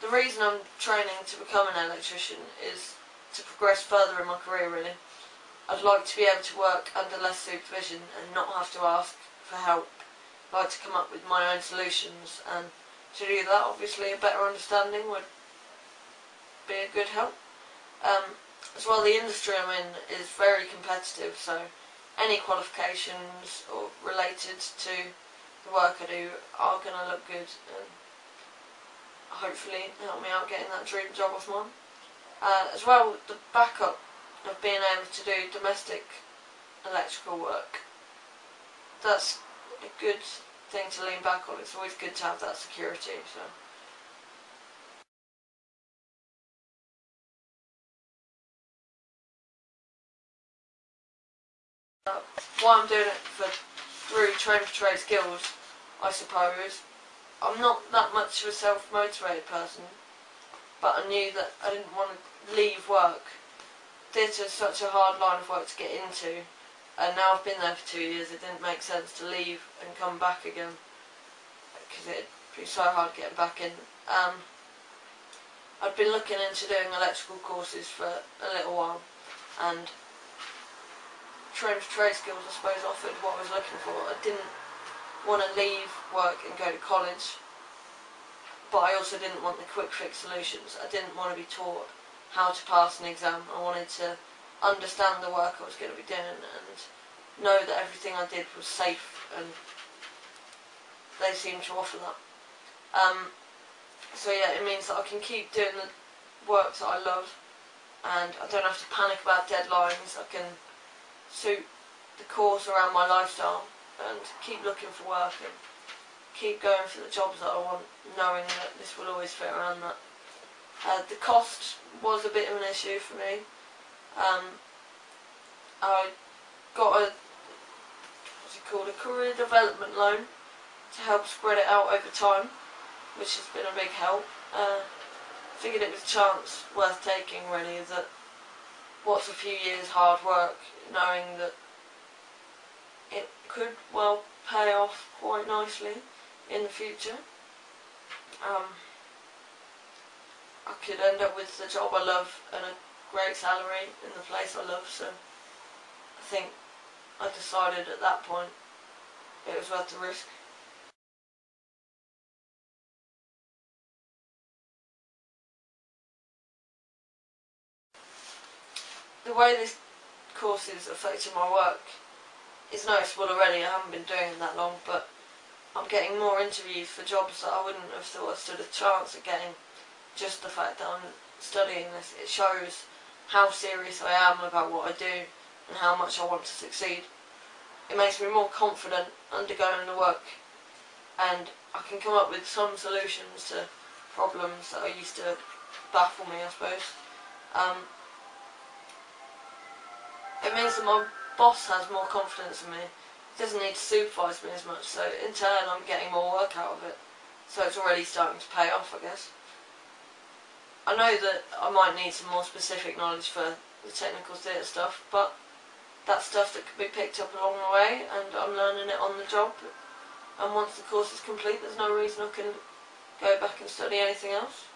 the reason I'm training to become an electrician is to progress further in my career really. I'd like to be able to work under less supervision and not have to ask for help. I'd like to come up with my own solutions and to do that obviously a better understanding would be a good help. Um, as well the industry I'm in is very competitive so any qualifications or related to the work I do are going to look good hopefully help me out getting that dream job of mine. Uh, as well, the backup of being able to do domestic electrical work. That's a good thing to lean back on. It's always good to have that security. So. Why I'm doing it for through train for trade skills, I suppose. I'm not that much of a self-motivated person, but I knew that I didn't want to leave work. Theatre is such a hard line of work to get into, and now I've been there for two years, it didn't make sense to leave and come back again, because it'd be so hard getting back in. Um, I'd been looking into doing electrical courses for a little while, and train for trade skills, I suppose, offered what I was looking for. I didn't want to leave work and go to college, but I also didn't want the quick fix solutions. I didn't want to be taught how to pass an exam. I wanted to understand the work I was going to be doing and know that everything I did was safe and they seem to offer that. Um, so yeah, it means that I can keep doing the work that I love and I don't have to panic about deadlines. I can suit the course around my lifestyle and keep looking for work and keep going for the jobs that I want, knowing that this will always fit around that. Uh, the cost was a bit of an issue for me. Um, I got a what's it called a career development loan to help spread it out over time, which has been a big help. Uh, figured it was a chance worth taking really that what's a few years hard work knowing that it could well pay off quite nicely in the future. Um, I could end up with the job I love and a great salary in the place I love, so I think I decided at that point it was worth the risk. The way this course is affecting my work is noticeable already. I haven't been doing it that long, but I'm getting more interviews for jobs that I wouldn't have thought I stood a chance of getting. Just the fact that I'm studying this, it shows how serious I am about what I do and how much I want to succeed. It makes me more confident undergoing the work and I can come up with some solutions to problems that used to baffle me, I suppose. Um, it means that my boss has more confidence in me. He doesn't need to supervise me as much, so in turn I'm getting more work out of it. So it's already starting to pay off, I guess. I know that I might need some more specific knowledge for the technical theatre stuff, but that's stuff that can be picked up along the way, and I'm learning it on the job. And once the course is complete, there's no reason I can go back and study anything else.